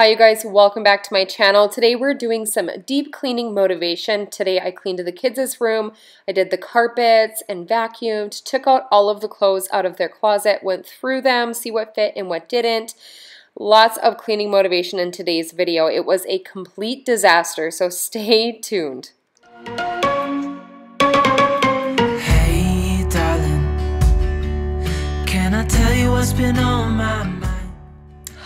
Hi you guys, welcome back to my channel. Today we're doing some deep cleaning motivation. Today I cleaned the kids' room, I did the carpets and vacuumed, took out all of the clothes out of their closet, went through them, see what fit and what didn't. Lots of cleaning motivation in today's video. It was a complete disaster, so stay tuned. Hey darling, can I tell you what's been on my mind?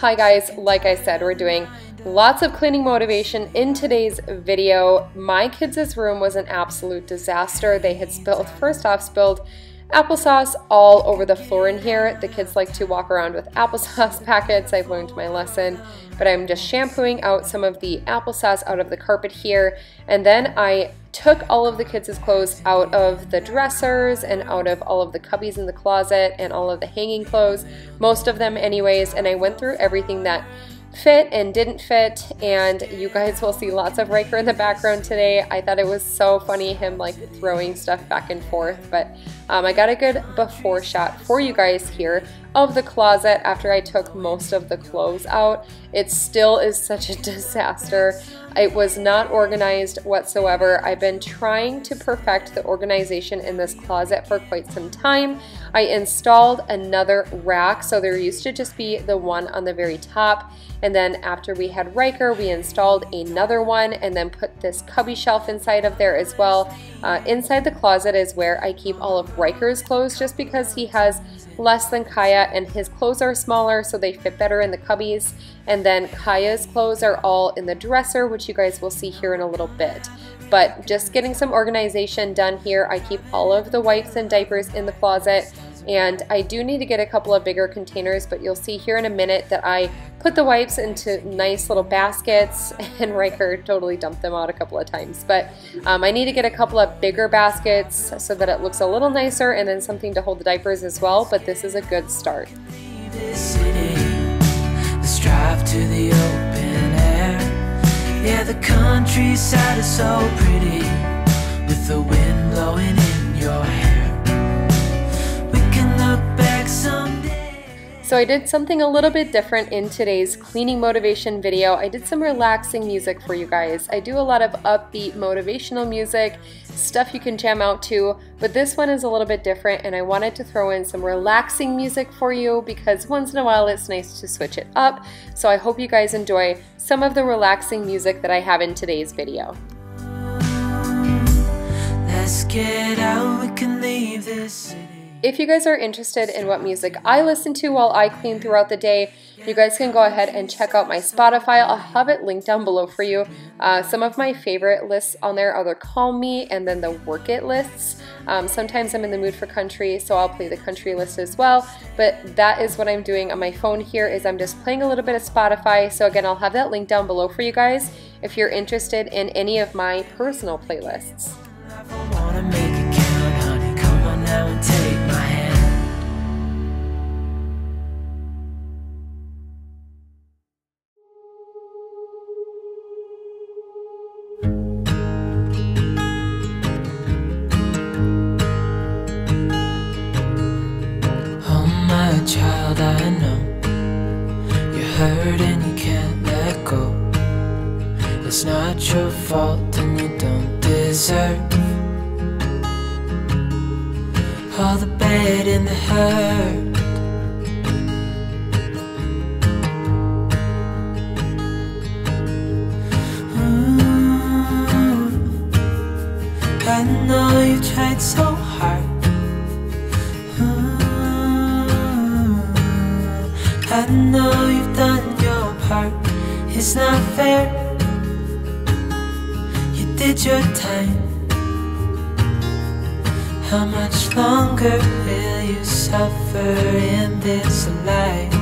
Hi guys, like I said, we're doing lots of cleaning motivation in today's video. My kids' room was an absolute disaster. They had spilled, first off, spilled applesauce all over the floor in here. The kids like to walk around with applesauce packets. I've learned my lesson, but I'm just shampooing out some of the applesauce out of the carpet here. And then I took all of the kids' clothes out of the dressers and out of all of the cubbies in the closet and all of the hanging clothes, most of them anyways, and I went through everything that fit and didn't fit and you guys will see lots of Ryker in the background today. I thought it was so funny him like throwing stuff back and forth but um, I got a good before shot for you guys here of the closet after I took most of the clothes out. It still is such a disaster. It was not organized whatsoever. I've been trying to perfect the organization in this closet for quite some time. I installed another rack, so there used to just be the one on the very top. And then after we had Ryker, we installed another one and then put this cubby shelf inside of there as well. Uh, inside the closet is where I keep all of Ryker's clothes just because he has less than Kaya and his clothes are smaller so they fit better in the cubbies. And then Kaya's clothes are all in the dresser, which you guys will see here in a little bit. But just getting some organization done here. I keep all of the wipes and diapers in the closet and I do need to get a couple of bigger containers but you'll see here in a minute that I put the wipes into nice little baskets and Ryker totally dumped them out a couple of times but um, I need to get a couple of bigger baskets so that it looks a little nicer and then something to hold the diapers as well but this is a good start. Yeah, the countryside is so pretty with the wind blowing in your hair. So I did something a little bit different in today's cleaning motivation video. I did some relaxing music for you guys. I do a lot of upbeat motivational music, stuff you can jam out to, but this one is a little bit different and I wanted to throw in some relaxing music for you because once in a while it's nice to switch it up. So I hope you guys enjoy some of the relaxing music that I have in today's video. Let's get out, we can leave this if you guys are interested in what music I listen to while I clean throughout the day, you guys can go ahead and check out my Spotify. I'll have it linked down below for you. Uh, some of my favorite lists on there are the Calm Me and then the Work It lists. Um, sometimes I'm in the mood for country, so I'll play the country list as well. But that is what I'm doing on my phone here is I'm just playing a little bit of Spotify. So again, I'll have that link down below for you guys if you're interested in any of my personal playlists. Tried so hard. Uh, I know you've done your part. It's not fair. You did your time. How much longer will you suffer in this life?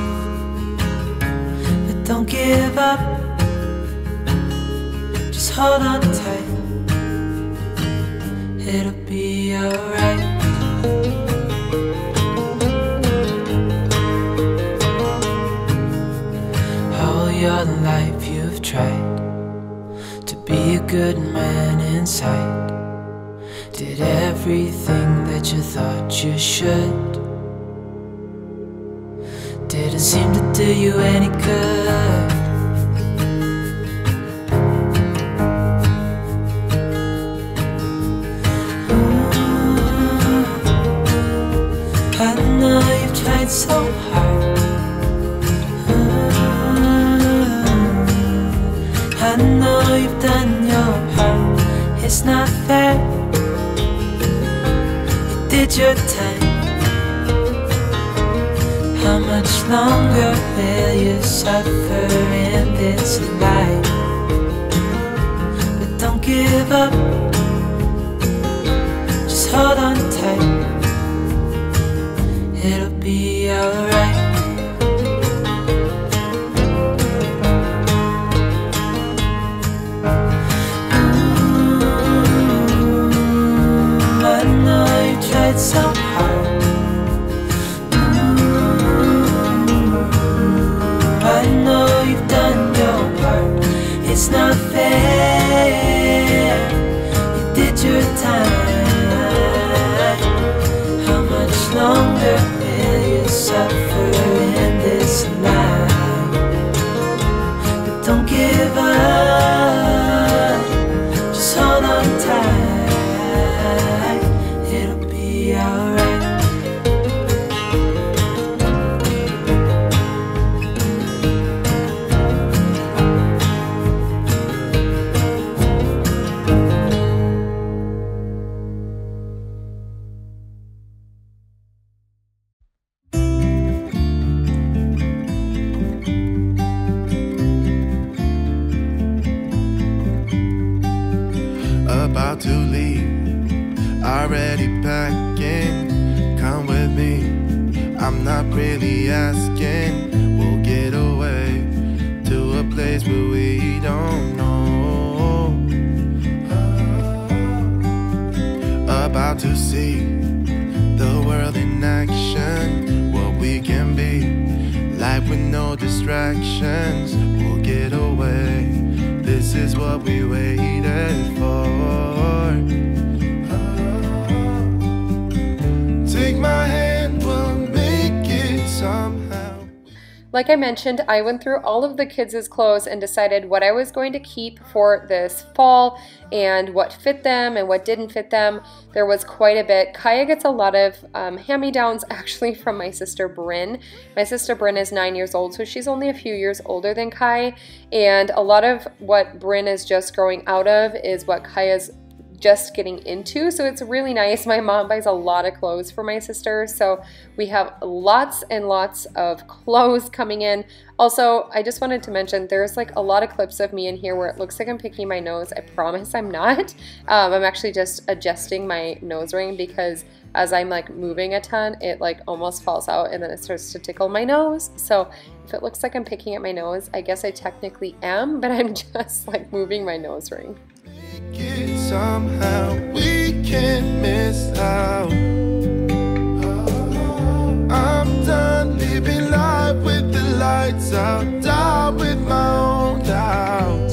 But don't give up. Just hold on tight. It'll be alright your life you've tried to be a good man inside. Did everything that you thought you should. Didn't seem to do you any good. so hard. I know you've done your part. It's not fair. You did your time. How much longer will you suffer in this life? But don't give up. Be alright. With no distractions, we'll get away. This is what we waited for. Like I mentioned, I went through all of the kids' clothes and decided what I was going to keep for this fall and what fit them and what didn't fit them. There was quite a bit. Kaya gets a lot of um, hand-me-downs actually from my sister Bryn. My sister Bryn is nine years old, so she's only a few years older than Kai. And a lot of what Bryn is just growing out of is what Kaya's just getting into. So it's really nice. My mom buys a lot of clothes for my sister. So we have lots and lots of clothes coming in. Also, I just wanted to mention there's like a lot of clips of me in here where it looks like I'm picking my nose. I promise I'm not. Um, I'm actually just adjusting my nose ring because as I'm like moving a ton, it like almost falls out and then it starts to tickle my nose. So if it looks like I'm picking at my nose, I guess I technically am, but I'm just like moving my nose ring. It somehow, we can't miss out. Oh, I'm done living life with the lights out, down with my own doubts.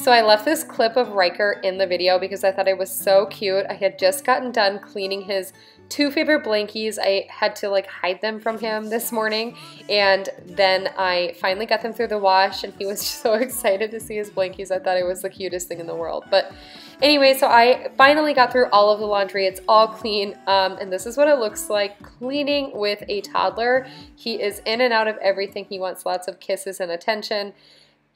So I left this clip of Ryker in the video because I thought it was so cute. I had just gotten done cleaning his two favorite blankies. I had to like hide them from him this morning and then I finally got them through the wash and he was so excited to see his blankies. I thought it was the cutest thing in the world. But anyway, so I finally got through all of the laundry. It's all clean um, and this is what it looks like cleaning with a toddler. He is in and out of everything. He wants lots of kisses and attention.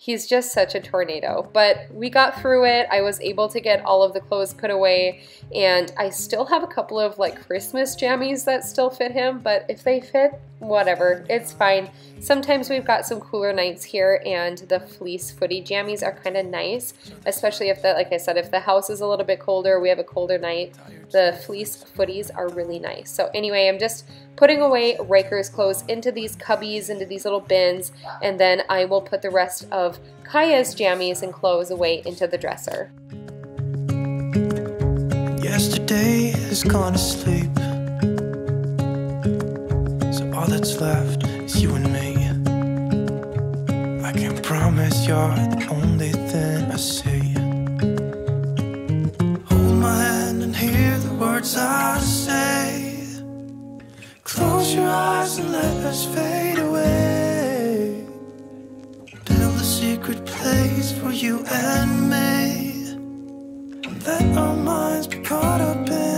He's just such a tornado. But we got through it. I was able to get all of the clothes put away and I still have a couple of like Christmas jammies that still fit him, but if they fit, whatever, it's fine. Sometimes we've got some cooler nights here and the fleece footy jammies are kind of nice, especially if the, like I said, if the house is a little bit colder, we have a colder night, the fleece footies are really nice. So anyway, I'm just putting away Ryker's clothes into these cubbies, into these little bins, and then I will put the rest of Kaya's jammies and clothes away into the dresser. Yesterday has gone to sleep. So all that's left is you and me. I can promise you're the only thing I see. Hold my hand and hear the words I say. Close your eyes and let us fade away. Secret place for you and me. Let our minds be caught up in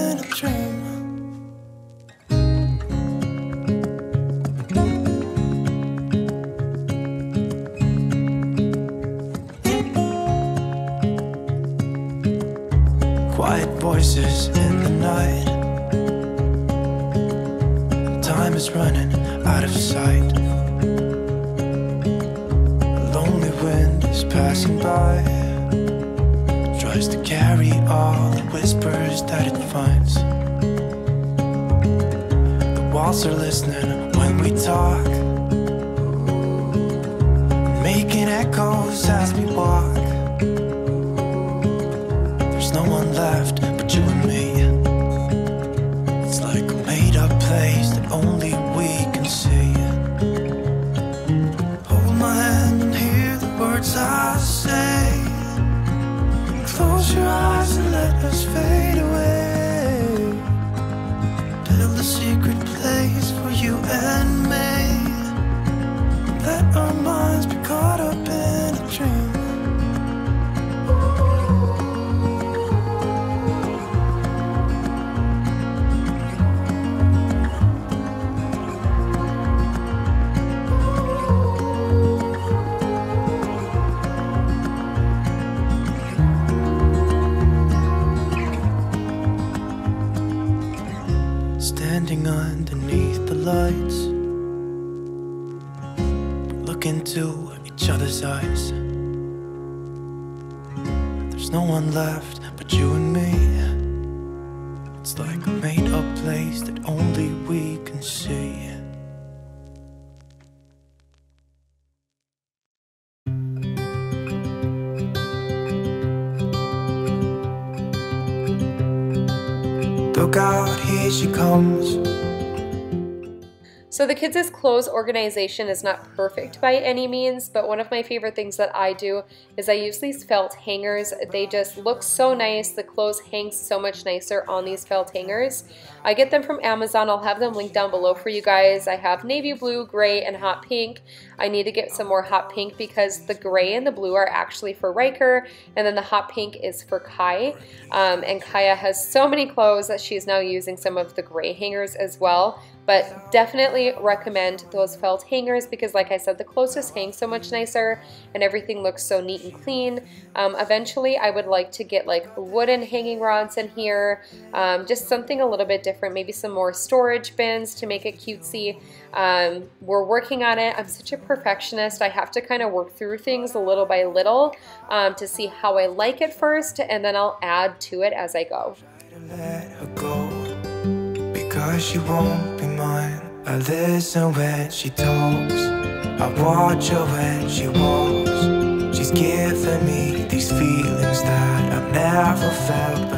each other's eyes. There's no one left but you and me. It's like a made up place that only we can see. Look out, here she comes. So the kids' clothes organization is not perfect by any means, but one of my favorite things that I do is I use these felt hangers. They just look so nice. The clothes hang so much nicer on these felt hangers. I get them from Amazon. I'll have them linked down below for you guys. I have navy blue, gray, and hot pink. I need to get some more hot pink because the gray and the blue are actually for Ryker, and then the hot pink is for Kai. Um, and Kaya has so many clothes that she's now using some of the gray hangers as well but definitely recommend those felt hangers because like I said the clothes just hang so much nicer and everything looks so neat and clean. Um, eventually I would like to get like wooden hanging rods in here, um, just something a little bit different, maybe some more storage bins to make it cutesy. Um, we're working on it. I'm such a perfectionist. I have to kind of work through things a little by little um, to see how I like it first and then I'll add to it as I go. Because she won't be mine I listen when she talks I watch her when she walks She's giving me these feelings that I've never felt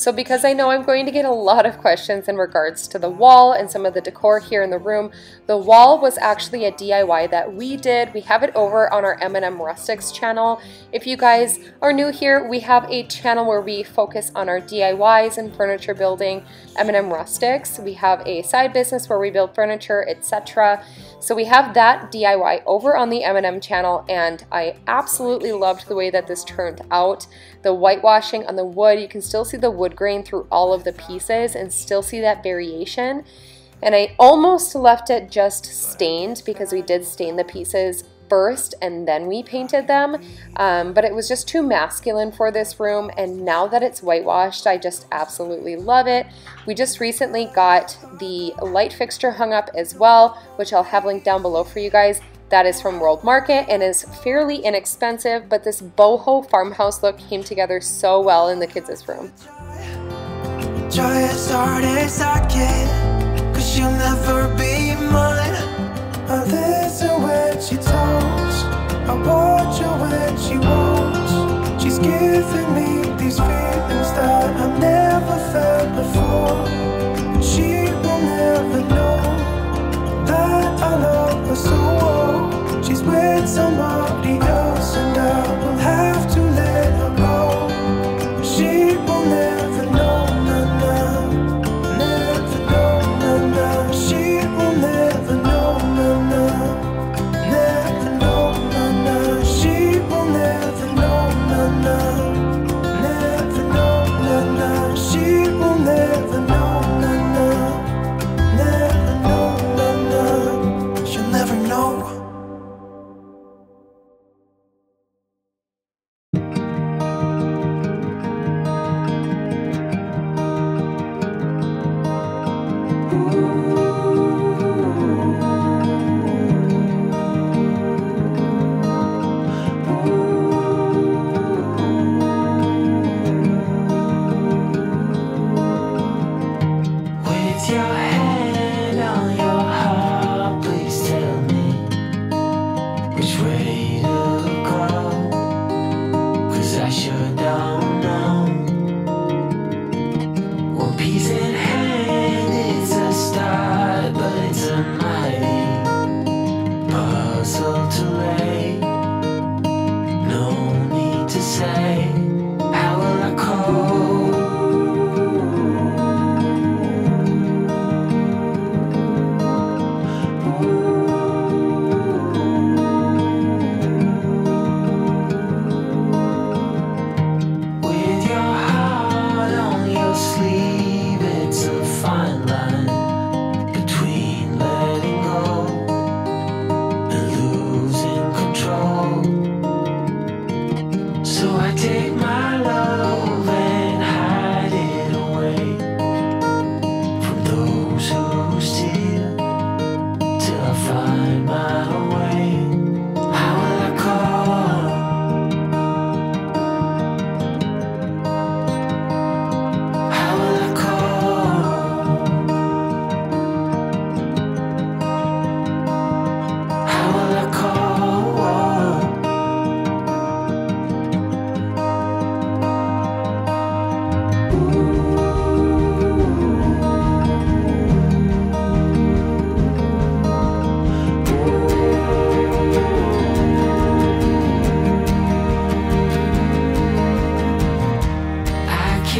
so because I know I'm going to get a lot of questions in regards to the wall and some of the decor here in the room, the wall was actually a DIY that we did. We have it over on our M&M Rustics channel. If you guys are new here, we have a channel where we focus on our DIYs and furniture building, M&M Rustics. We have a side business where we build furniture, etc. So we have that DIY over on the M&M channel and I absolutely loved the way that this turned out. The whitewashing on the wood, you can still see the wood grain through all of the pieces and still see that variation. And I almost left it just stained because we did stain the pieces first and then we painted them. Um, but it was just too masculine for this room. And now that it's whitewashed, I just absolutely love it. We just recently got the light fixture hung up as well, which I'll have linked down below for you guys. That is from World Market and is fairly inexpensive, but this boho farmhouse look came together so well in the kids' room. She will never know That I love her so well. She's with somebody else which way to go. Cause I sure don't So I did.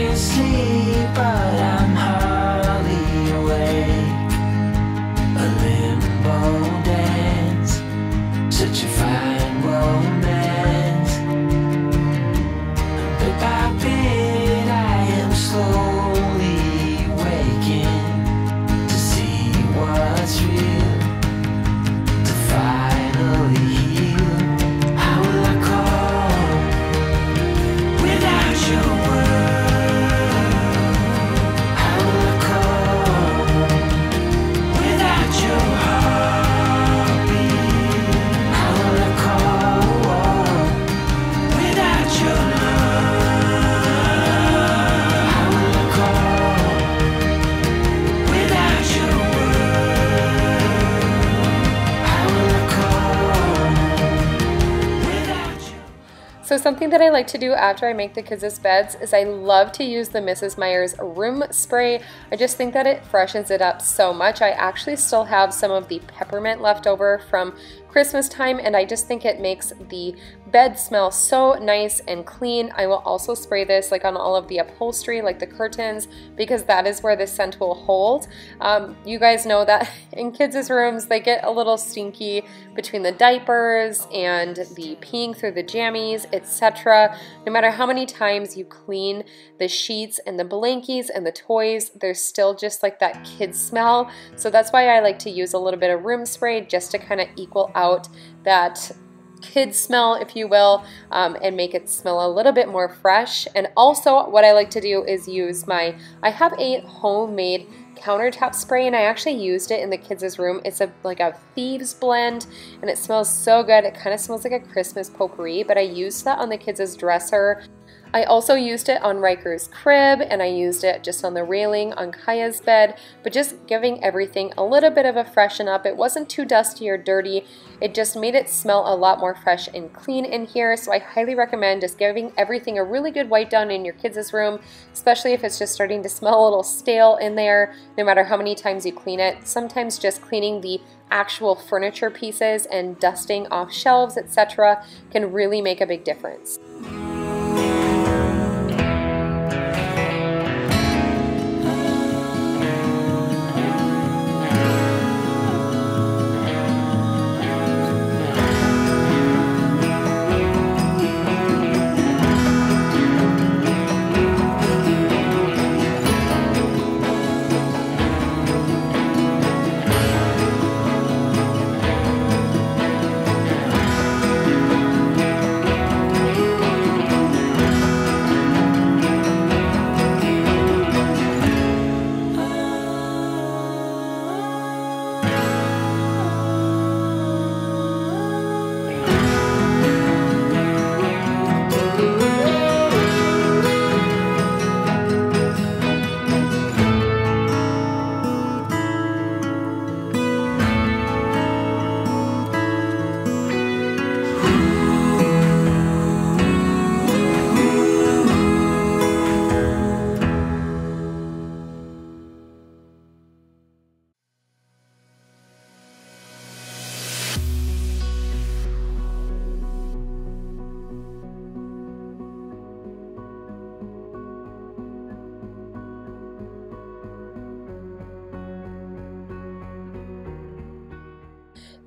can sleep, but I'm. So something that I like to do after I make the kids' beds is I love to use the Mrs. Meyer's room spray. I just think that it freshens it up so much. I actually still have some of the peppermint left over from Christmas time and I just think it makes the bed smell so nice and clean. I will also spray this like on all of the upholstery like the curtains because that is where the scent will hold. Um, you guys know that in kids' rooms they get a little stinky between the diapers and the peeing through the jammies etc. No matter how many times you clean the sheets and the blankies and the toys there's still just like that kid smell so that's why I like to use a little bit of room spray just to kind of equal out that kid smell, if you will, um, and make it smell a little bit more fresh. And also what I like to do is use my, I have a homemade countertop spray and I actually used it in the kids' room. It's a like a thieves blend and it smells so good. It kind of smells like a Christmas potpourri, but I used that on the kids' dresser I also used it on Ryker's crib and I used it just on the railing on Kaya's bed, but just giving everything a little bit of a freshen up. It wasn't too dusty or dirty. It just made it smell a lot more fresh and clean in here. So I highly recommend just giving everything a really good wipe down in your kids' room, especially if it's just starting to smell a little stale in there, no matter how many times you clean it. Sometimes just cleaning the actual furniture pieces and dusting off shelves, etc. can really make a big difference.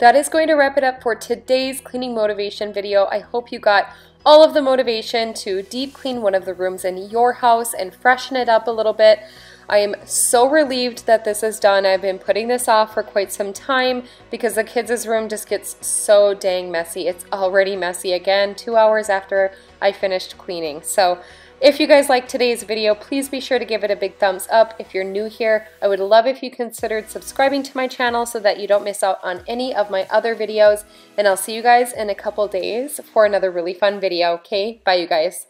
That is going to wrap it up for today's cleaning motivation video. I hope you got all of the motivation to deep clean one of the rooms in your house and freshen it up a little bit. I am so relieved that this is done. I've been putting this off for quite some time because the kids' room just gets so dang messy. It's already messy again two hours after I finished cleaning. So if you guys liked today's video, please be sure to give it a big thumbs up. If you're new here, I would love if you considered subscribing to my channel so that you don't miss out on any of my other videos. And I'll see you guys in a couple days for another really fun video. Okay, bye you guys.